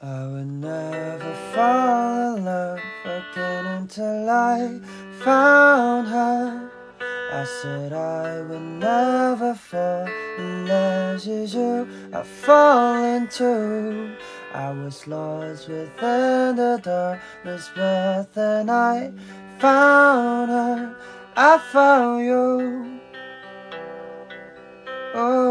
I would never fall in love again until I found her. I said I would never fall in love as you I fall into. I was lost within the darkness, but then I found her. I found you. Oh.